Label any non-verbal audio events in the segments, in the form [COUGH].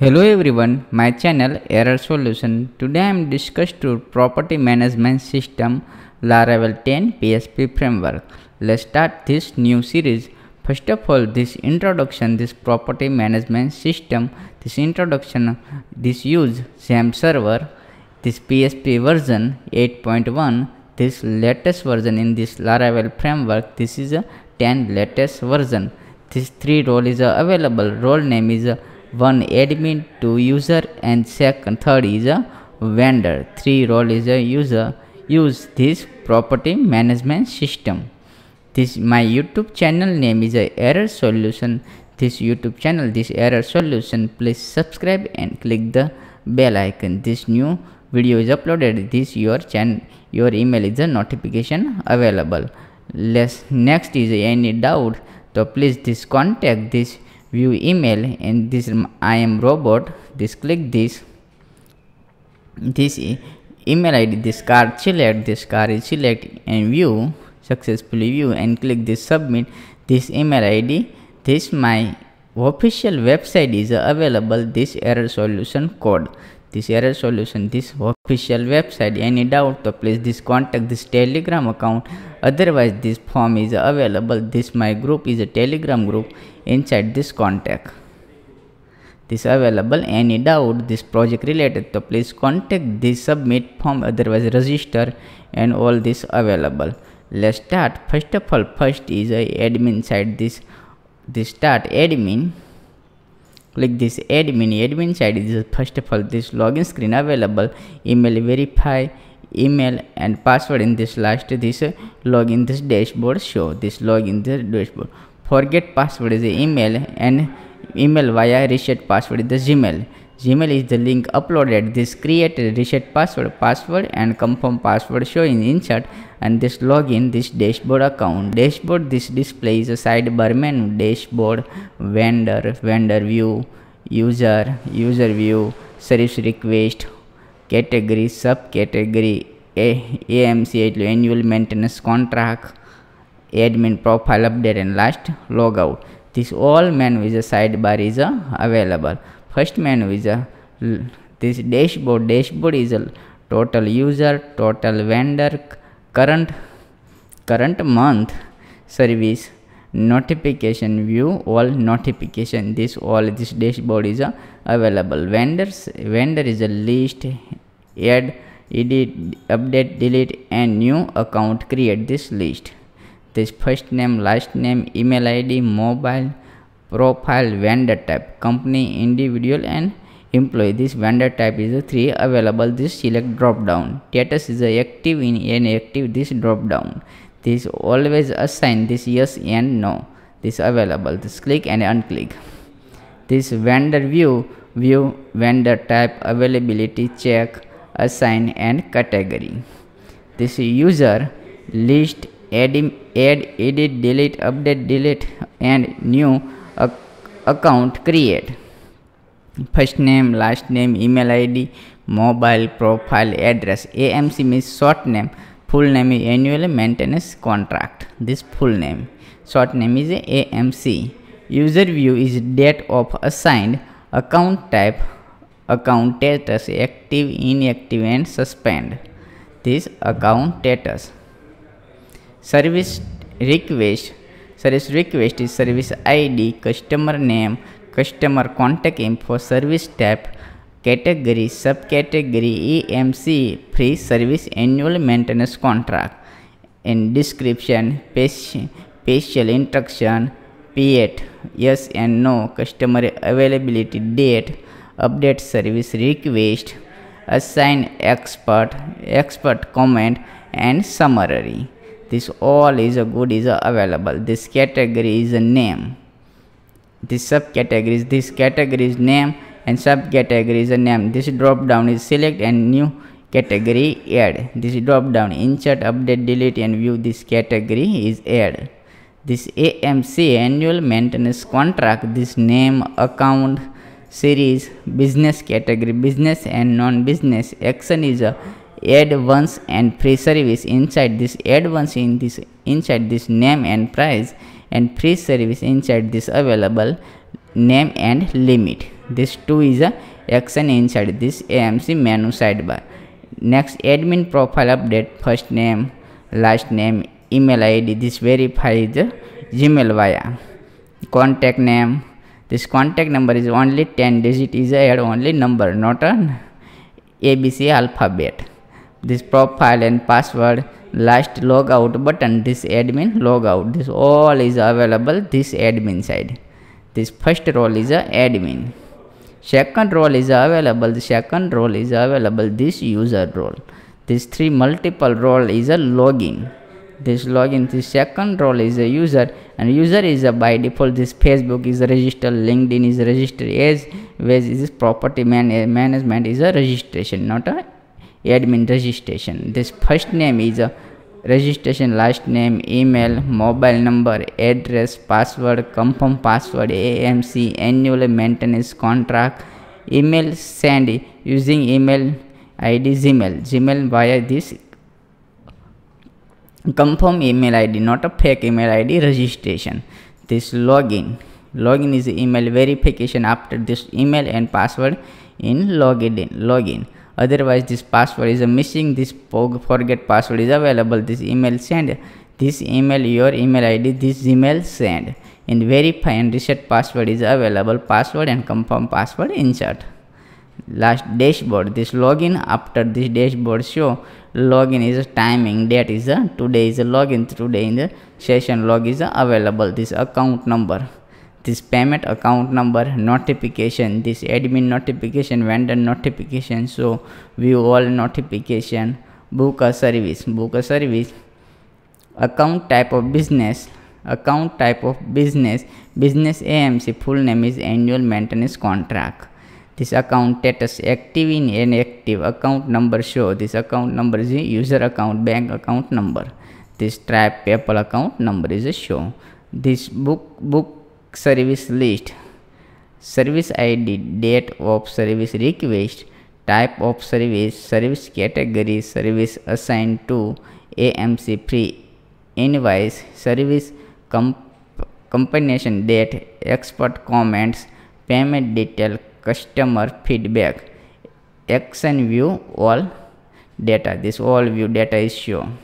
Hello everyone, my channel Error Solution. Today I am discuss to property management system Laravel 10 PHP framework. Let's start this new series. First of all, this introduction, this property management system, this introduction, this use XAMPP server, this PHP version 8.1, this latest version in this Laravel framework. This is a 10 latest version. This three role is available. Role name is one admin, two user, and second third is a vendor. Three role is a user. Use this property management system. This my YouTube channel name is a error solution. This YouTube channel, this error solution. Please subscribe and click the bell icon. This new video is uploaded. This your channel, your email is a notification available. Let's next is any doubt. So please this contact this view email and this I am robot this click this. This email id this card select this card is select and view successfully view and click this submit. This email id this my official website is available this error solution code this error solution. This official website. Any doubt so please this contact this telegram account. Otherwise this form is available. This my group is a telegram group inside this contact. This available. Any doubt this project related so please contact this submit form. Otherwise register and all this available. Let's start. First of all first is a admin side. This this start admin click this admin. Admin side is first of all this login screen available. Email verify email and password in this last this uh, login this dashboard show this login this dashboard. Forget password is email and email via reset password is the gmail. Gmail is the link uploaded. This create reset password password and confirm password show in insert and this login this dashboard account. Dashboard this displays a sidebar menu. Dashboard vendor vendor view user user view service request category subcategory AMC annual maintenance contract admin profile update and last logout. This all menu is a sidebar is a available. First menu is a this dashboard dashboard is a total user total vendor current current month service notification view all notification this all this dashboard is uh, available. Vendors vendor is a list add edit update delete and new account create this list. This first name last name email id mobile profile vendor type company individual and employee. This vendor type is a three available. This select drop down. Status is a active in inactive this drop down this always assign this yes and no. This available. This click and unclick. This vendor view view vendor type availability check assign and category. This user list add, add edit delete update delete and new account create. First name last name email id mobile profile address amc means short name full name is annual maintenance contract. This full name short name is amc user view is date of assigned. Account type account status active inactive and suspend. This account status. Service request service request is service id customer name customer contact info service type category subcategory EMC free service annual maintenance contract. In description special instruction P8 yes and no customer availability date update service request assign expert expert comment and summary. This all is a good is available. This category is a name. This subcategory is this category is name and subcategory is a name this drop down is select and new category add. This drop down insert update delete and view this category is add. This amc annual maintenance contract. This name account series business category business and non-business. Action is a add once and free service inside this add once in this inside this name and price and free service inside this available name and limit this 2 is a action inside this amc menu sidebar next admin profile update. First name last name email id this verify the gmail via contact name. This contact number is only 10 digit is a add only number not an abc alphabet. This profile and password last logout button. This admin logout. This all is available this admin side. This first role is a admin second role is available. The second role is available. This user role. This three multiple role is a login. This login the second role is a user. And user is a by default. This facebook is registered. Linkedin is registered. As well this property man eh, management is a registration not a admin registration. This first name is a registration last name email mobile number address password confirm password amc annual maintenance contract email send using email id gmail. Gmail via this confirm email id not a fake email id registration. This login. Login is email verification after this email and password in login login otherwise this password is a missing. This forget password is available. This email send. This email your email id this email send. And verify and reset password is available. Password and confirm password insert. Last dashboard. This login. After this dashboard show login is a timing. Date is a today is a login. Today in the session log is available. This account number this payment account number notification this admin notification vendor notification. So view all notification book a service book a service. Account type of business account type of business. Business amc full name is annual maintenance contract. This account status active in inactive account number show. This account number is user account bank account number. This type paypal account number is a show. This book book service list. Service id date of service request type of service service category service assigned to amc free invoice service comp combination date expert comments payment detail customer feedback action view all data. This all view data is shown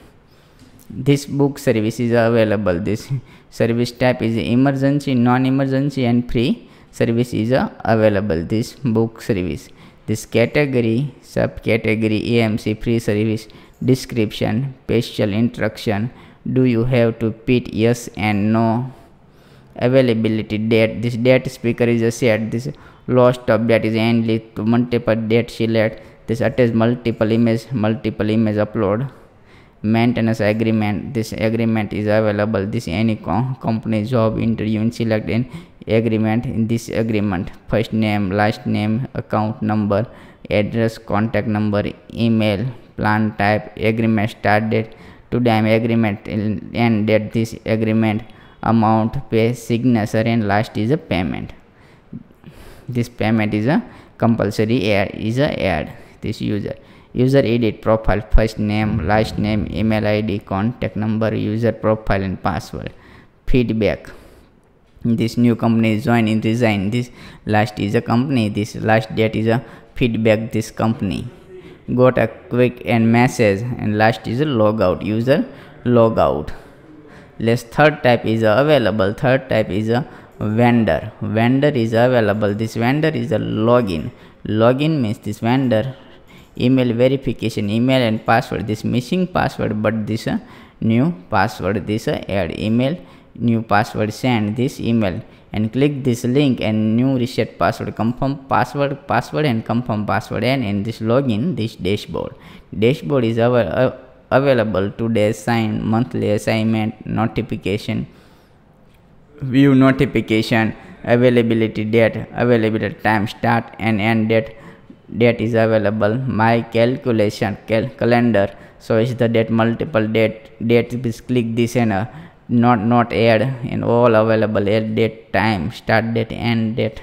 this book service is available. This [LAUGHS] service type is emergency non-emergency and free service is available. This book service. This category subcategory amc free service description special instruction do you have to put yes and no? Availability date. This date picker is a set this lost update is only to multiple date select this attach multiple image multiple image upload maintenance agreement. This agreement is available. This any co company job interview and select an agreement. In this agreement first name last name account number address contact number email plan type agreement start date to time agreement end date. This agreement amount pay signature and last is a payment. This payment is a compulsory add is a add. This user user edit profile first name last name email id contact number user profile and password. Feedback. This new company is join in resign this last is a company. This last date is a feedback. This company got a quick and message. And last is a logout. User logout. Less third type is available. Third type is a vendor. Vendor is available. This vendor is a login. Login means this vendor email verification email and password. This missing password but this uh, new password this uh, add email new password send this email. And click this link and new reset password. Confirm password password and confirm password. And in this login this dashboard. Dashboard is our uh, available today sign monthly assignment notification view notification availability date availability time start and end date date is available. My calculation cal calendar so is the date multiple date date. Please click this and uh, not not add and all available add date time start date end date.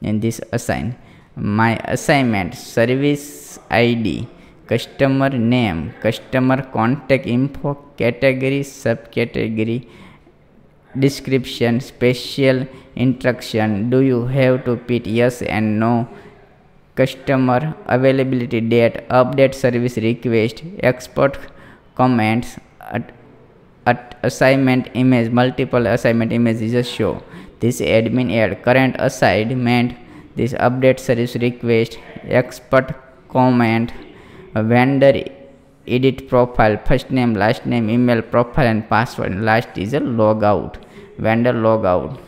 In this assign my assignment service id customer name customer contact info category subcategory description special instruction. Do you have to put yes and no customer availability date update service request export comments at, at assignment image multiple assignment images is a show. This admin add current assignment. This update service request expert comment vendor edit profile first name last name email profile and password. Last is a logout vendor logout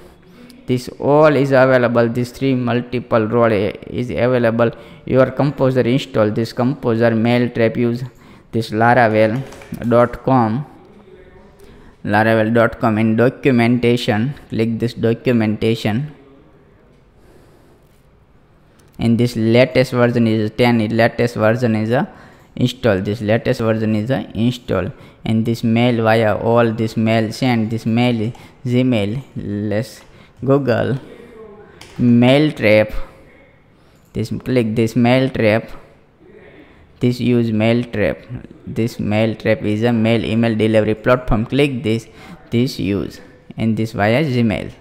this all is available. This three multiple role is available. Your composer install this composer mail trap use this laravel.com laravel.com in documentation. Click this documentation. And this latest version is 10 latest version is a install. This latest version is a install. And this mail via all this mail send this mail gmail. Let's google mail trap. This click this mail trap. This use mail trap. This mail trap is a mail email delivery platform. Click this this use and this via gmail.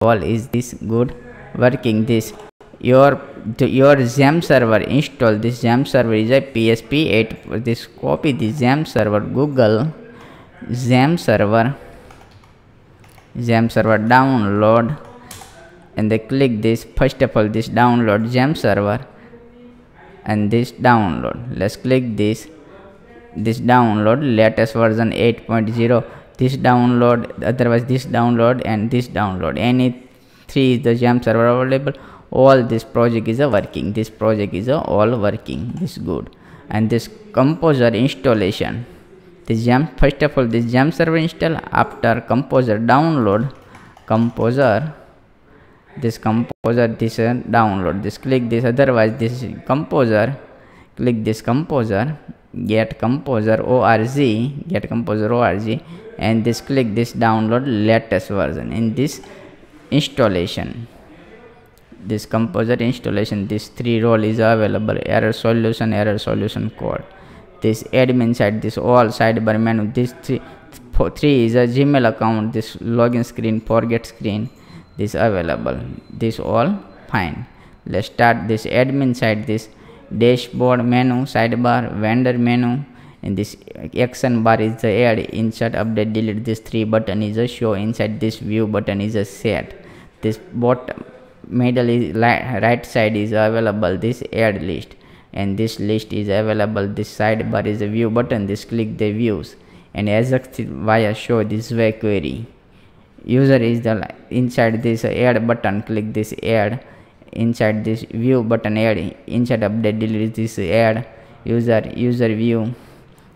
All is this good? Working this. Your your XAMPP server install this XAMPP server is a PHP 8 this copy the XAMPP server Google XAMPP server XAMPP server download and they click this first of all this download XAMPP server and this download. Let's click this. This download latest version 8.0 this download otherwise this download and this download. Any three is the XAMPP server available. All this project is a working. This project is a all working. This good. And this composer installation this XAMPP first of all this XAMPP server install after composer download. Composer. This composer this uh, download. This click this otherwise this composer. Click this composer. Get composer org get composer org and this click this download latest version in this installation. This composer installation this three role is available. Error solution error solution code this admin side this all sidebar menu this three, is a gmail account this login screen forget screen this available this all fine. Let's start this admin side this dashboard menu sidebar vendor menu. And this action bar is the add insert update delete. This three button is a show inside this view button is a set. This bottom middle is right side is available this add list and this list is available. This sidebar is a view button. This click the views. And ajax via show this way query. User is the inside this add button. Click this add. Inside this view button add. Inside update delete this add. User user view.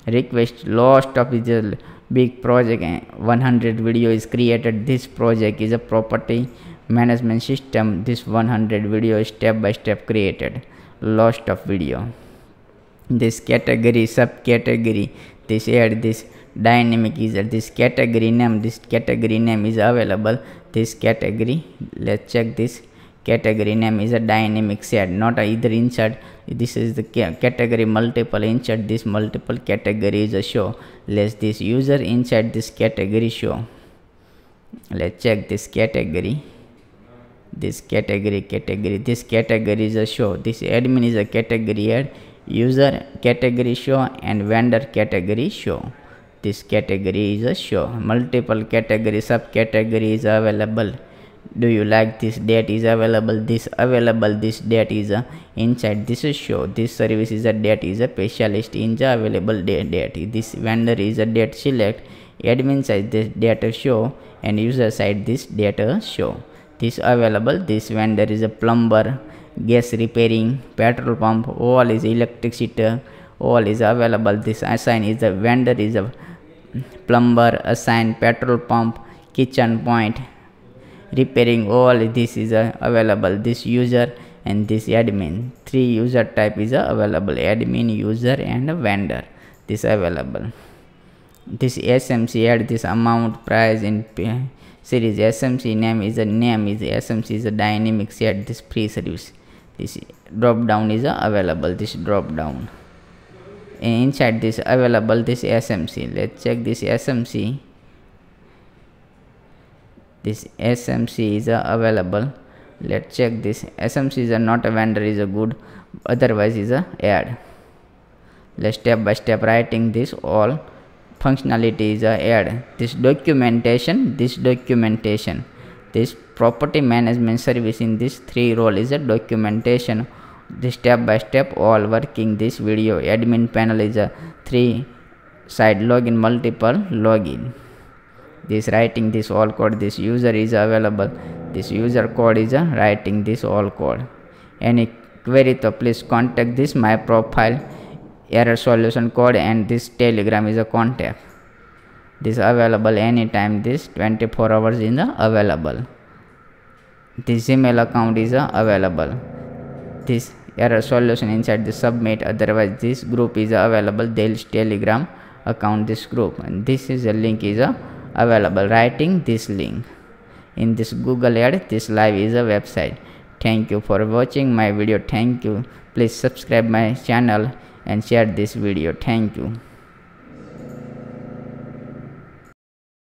Request lost of is big project. 100 video is created. This project is a property management system. This 100 video step by step created lost of video. This category subcategory this add this dynamic is this category name this category name is available. This category let's check this category name is a dynamic set not either insert. This is the category multiple insert this multiple category is a show. Let's this user inside this category show. Let's check this category this category category this category is a show. This admin is a category add user category show and vendor category show. This category is a show. Multiple category subcategory is available. Do you like this date is available? This available this date is a inside this is show. This service is a date is a specialist in the available date, date. This vendor is a date select. Admin side this data show and user side this data show this available. This vendor is a plumber gas repairing petrol pump all is electricity all is available. This assign is a vendor is a plumber assign petrol pump kitchen point repairing all this is a available. This user and this admin three user type is a available. Admin user and vendor this available. This smc add this amount price in series. Smc name is a name is smc is a dynamic set this pre service this drop down is available this drop down. Inside this available this smc let's check this smc this smc is available. Let's check this. Smc is a not a vendor is a good otherwise is a add let's step by step writing this all functionality is a add this documentation this documentation this property management service in this three role is a documentation. The step by step all working this video admin panel is a three side login multiple login. This writing this all code this user is available. This user code is a writing this all code. Any query to please contact this my profile error solution code and this telegram is a contact. This available anytime this 24 hours in the available. This email account is uh, available. This error solution inside the submit otherwise this group is available this telegram account this group. And this is a link is uh, available writing this link. In this google ad this live is a website. Thank you for watching my video. Thank you. Please subscribe my channel and share this video. Thank you